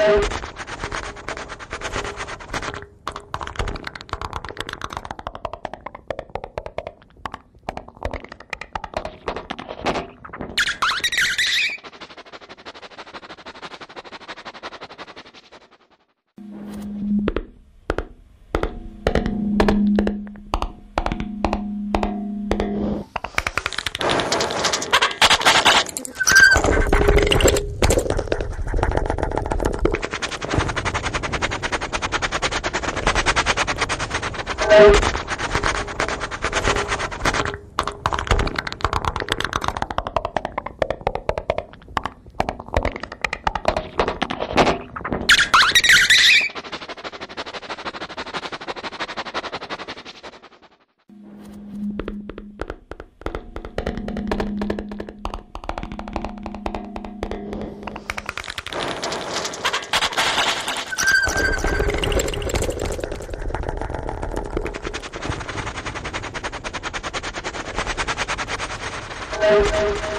Thanks. Thank you.